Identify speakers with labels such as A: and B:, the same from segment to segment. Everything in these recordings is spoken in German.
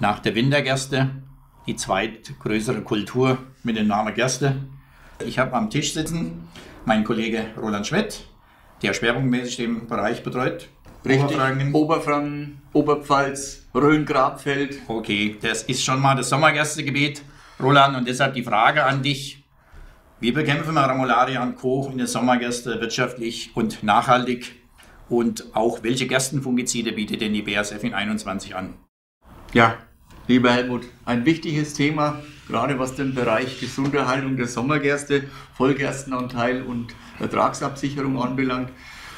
A: nach der Wintergerste die zweitgrößere Kultur mit dem Namen Gerste. Ich habe am Tisch sitzen meinen Kollege Roland Schmidt, der schwerpunktmäßig den Bereich betreut.
B: Richtig. Oberfranken, Oberfranken Oberpfalz, Rhön-Grabfeld.
A: Okay, das ist schon mal das Sommergerstegebiet, Roland, und deshalb die Frage an dich. Wie bekämpfen wir Ramularia und Co. in der Sommergerste wirtschaftlich und nachhaltig? Und auch welche Gerstenfungizide bietet denn die BASF in 21 an?
B: Ja, lieber Helmut, ein wichtiges Thema, gerade was den Bereich Gesunderhaltung der Sommergerste, Vollgerstenanteil und Ertragsabsicherung anbelangt.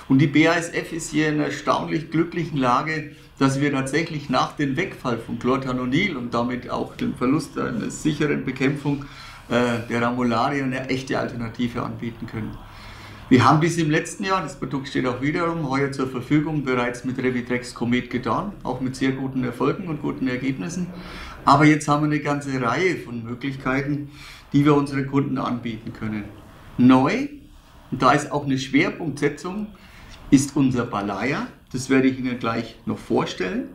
B: Und die BASF ist hier in einer erstaunlich glücklichen Lage, dass wir tatsächlich nach dem Wegfall von Chlorthanonil und damit auch dem Verlust einer sicheren Bekämpfung äh, der Ramularia eine echte Alternative anbieten können. Wir haben dies im letzten Jahr, das Produkt steht auch wiederum heuer zur Verfügung, bereits mit Revitrex Comet getan, auch mit sehr guten Erfolgen und guten Ergebnissen. Aber jetzt haben wir eine ganze Reihe von Möglichkeiten, die wir unseren Kunden anbieten können. Neu, und da ist auch eine Schwerpunktsetzung, ist unser Balaya. Das werde ich Ihnen gleich noch vorstellen.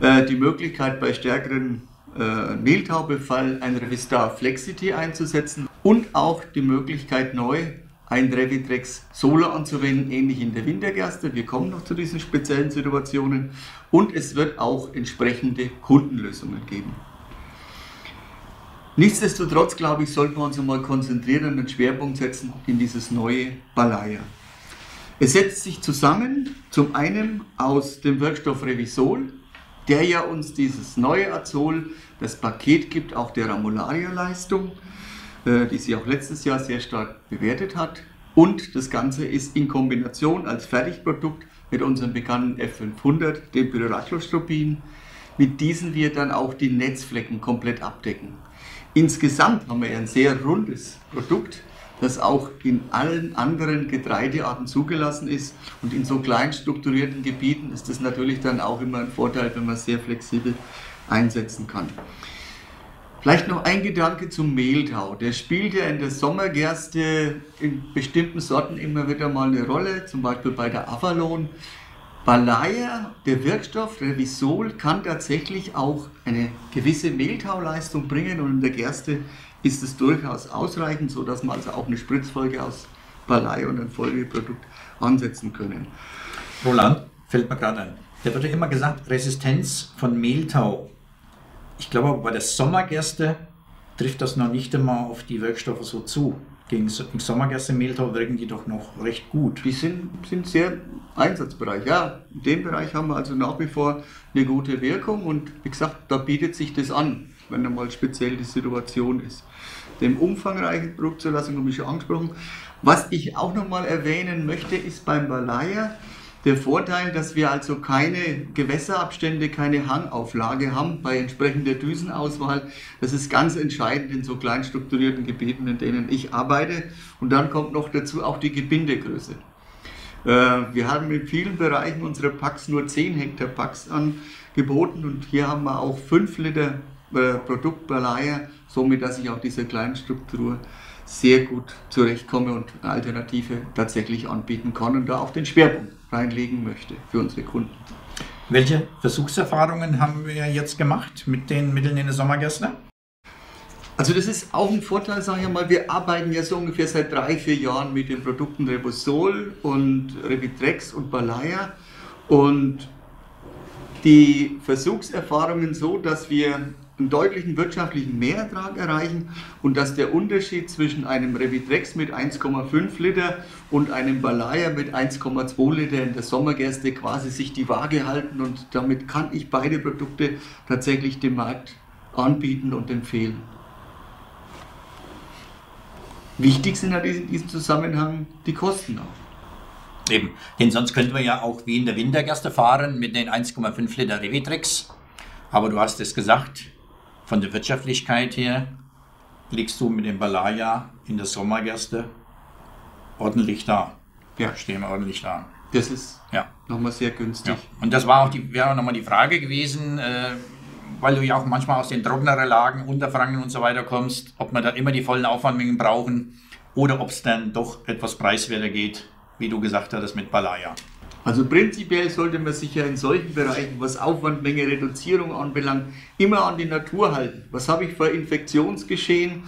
B: Äh, die Möglichkeit bei stärkeren äh, Mehltaubefall ein Revistar Flexity einzusetzen und auch die Möglichkeit neu ein Revitrex Solar anzuwenden, ähnlich in der Wintergerste. Wir kommen noch zu diesen speziellen Situationen und es wird auch entsprechende Kundenlösungen geben. Nichtsdestotrotz, glaube ich, sollten wir uns einmal konzentrieren und einen Schwerpunkt setzen in dieses neue Balaya. Es setzt sich zusammen zum einen aus dem Wirkstoff Revisol, der ja uns dieses neue Azol, das Paket gibt, auch der Ramularia-Leistung, die sie auch letztes Jahr sehr stark bewertet hat. Und das Ganze ist in Kombination als Fertigprodukt mit unserem bekannten F500, dem Pyrrolachlostropin. Mit diesen wir dann auch die Netzflecken komplett abdecken. Insgesamt haben wir ein sehr rundes Produkt, das auch in allen anderen Getreidearten zugelassen ist. Und in so klein strukturierten Gebieten ist das natürlich dann auch immer ein Vorteil, wenn man sehr flexibel einsetzen kann. Vielleicht noch ein Gedanke zum Mehltau. Der spielt ja in der Sommergerste in bestimmten Sorten immer wieder mal eine Rolle, zum Beispiel bei der Avalon. Balaya, der Wirkstoff Revisol, kann tatsächlich auch eine gewisse Mehltauleistung bringen und in der Gerste ist es durchaus ausreichend, sodass wir also auch eine Spritzfolge aus Balaya und ein Folgeprodukt ansetzen können.
A: Roland, fällt mir gerade ein. Da wird ja immer gesagt, Resistenz von Mehltau ich glaube, bei der Sommergerste trifft das noch nicht einmal auf die Wirkstoffe so zu. Gegen Sommergerste-Mehltau wirken die doch noch recht gut.
B: Die sind, sind sehr einsatzbereich. Ja, in dem Bereich haben wir also nach wie vor eine gute Wirkung und wie gesagt, da bietet sich das an, wenn einmal speziell die Situation ist. Dem umfangreichen Produktzulassung habe ich schon angesprochen. Was ich auch nochmal erwähnen möchte, ist beim Balaya, der Vorteil, dass wir also keine Gewässerabstände, keine Hangauflage haben bei entsprechender Düsenauswahl. Das ist ganz entscheidend in so klein strukturierten Gebieten, in denen ich arbeite. Und dann kommt noch dazu auch die Gebindegröße. Äh, wir haben in vielen Bereichen unsere Packs nur 10 Hektar Packs angeboten und hier haben wir auch 5 Liter äh, Produktbeleihe, somit dass ich auch diese kleinen Struktur sehr gut zurechtkomme und eine Alternative tatsächlich anbieten kann und da auch den Schwerpunkt reinlegen möchte für unsere Kunden.
A: Welche Versuchserfahrungen haben wir jetzt gemacht mit den Mitteln in der Sommergäste?
B: Also das ist auch ein Vorteil, sage ich mal. Wir arbeiten ja so ungefähr seit drei, vier Jahren mit den Produkten Rebosol und Revitrex und Balaya und die Versuchserfahrungen so, dass wir einen deutlichen wirtschaftlichen Mehrertrag erreichen und dass der Unterschied zwischen einem Revitrex mit 1,5 Liter und einem Balaya mit 1,2 Liter in der Sommergerste quasi sich die Waage halten und damit kann ich beide Produkte tatsächlich dem Markt anbieten und empfehlen. Wichtig sind halt in diesem Zusammenhang die Kosten auch.
A: Eben, denn sonst könnten wir ja auch wie in der Wintergerste fahren mit den 1,5 Liter Revitrex. Aber du hast es gesagt, von der Wirtschaftlichkeit her liegst du mit dem Balaya in der Sommergerste ordentlich da.
B: Ja.
A: Stehen wir ordentlich da.
B: Das ist ja. nochmal sehr günstig. Ja.
A: Und das war auch die, wäre nochmal die Frage gewesen, äh, weil du ja auch manchmal aus den trockeneren Lagen, Unterfranken und so weiter kommst, ob wir da immer die vollen Aufwandmengen brauchen oder ob es dann doch etwas preiswerter geht, wie du gesagt hattest, mit Balaya.
B: Also prinzipiell sollte man sich ja in solchen Bereichen, was Aufwandmenge, Reduzierung anbelangt, immer an die Natur halten. Was habe ich für Infektionsgeschehen?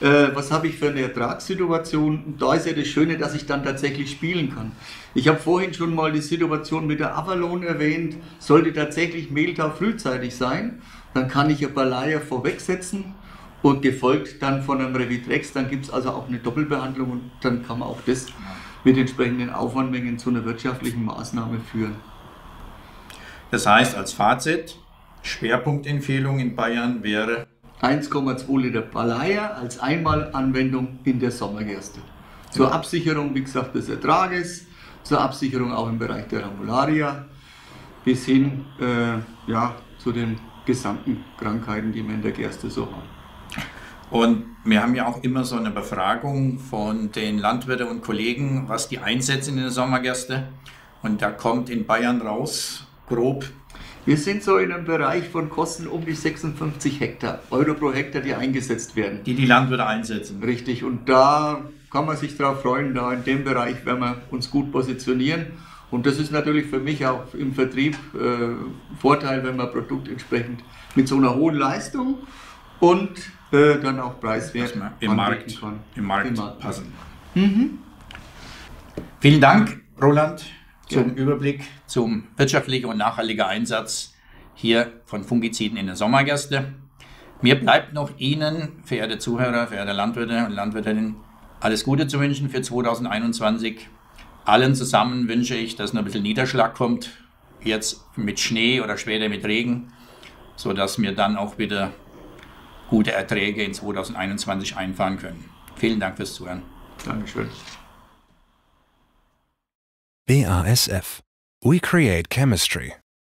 B: Äh, was habe ich für eine Ertragssituation? Und da ist ja das Schöne, dass ich dann tatsächlich spielen kann. Ich habe vorhin schon mal die Situation mit der Avalon erwähnt. Sollte tatsächlich Mehltau frühzeitig sein, dann kann ich ein Balaya vorwegsetzen und gefolgt dann von einem Revitrex. Dann gibt es also auch eine Doppelbehandlung und dann kann man auch das mit entsprechenden Aufwandmengen zu einer wirtschaftlichen Maßnahme führen.
A: Das heißt, als Fazit, Schwerpunktempfehlung in Bayern wäre
B: 1,2 Liter Balaya als Einmalanwendung in der Sommergerste. Zur Absicherung, wie gesagt, des Ertrages, zur Absicherung auch im Bereich der Ramularia, bis hin äh, ja, zu den gesamten Krankheiten, die wir in der Gerste so haben.
A: Und wir haben ja auch immer so eine Befragung von den Landwirten und Kollegen, was die einsetzen in der Sommergerste. Und da kommt in Bayern raus, grob.
B: Wir sind so in einem Bereich von Kosten um die 56 Hektar, Euro pro Hektar, die eingesetzt werden.
A: Die die Landwirte einsetzen.
B: Richtig, und da kann man sich darauf freuen, da in dem Bereich werden wir uns gut positionieren. Und das ist natürlich für mich auch im Vertrieb äh, Vorteil, wenn man Produkt entsprechend mit so einer hohen Leistung und äh, dann auch preiswert
A: im Markt, kann. Im Markt, Im Markt passen. Mhm. Vielen Dank, Roland, zum ja. Überblick zum wirtschaftlichen und nachhaltigen Einsatz hier von Fungiziden in der Sommergerste. Mir bleibt noch Ihnen, verehrte Zuhörer, verehrte Landwirte und Landwirtinnen, alles Gute zu wünschen für 2021. Allen zusammen wünsche ich, dass noch ein bisschen Niederschlag kommt, jetzt mit Schnee oder später mit Regen, sodass wir dann auch wieder gute Erträge in 2021 einfahren können. Vielen Dank fürs Zuhören.
B: Dankeschön.
C: BASF. We create chemistry.